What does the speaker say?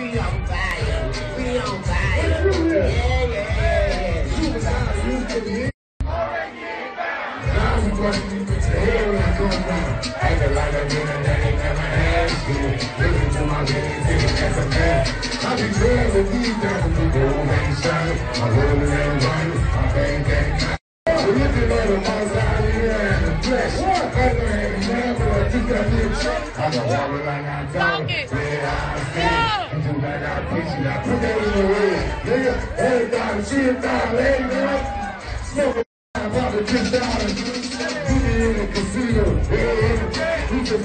We on fire. We on fire. Yeah, yeah, yeah. Superstars need to be. Now we running into hell and going down. Acting like a nigga that ain't never had shit. Listen to my niggas, thinking a fact. I be dreaming of these dancing to the old man shining. My little man running. My bang bang. We're looking at them outside here in the flesh. What? Other than the man, but I think I'm in. I'm a woman like I'm done. Yeah, I like I put that in the head. Nigga, every dollar, shit down, lady, nigga. Smoke a about to get down. Put it in the casino. Hey, yeah. You can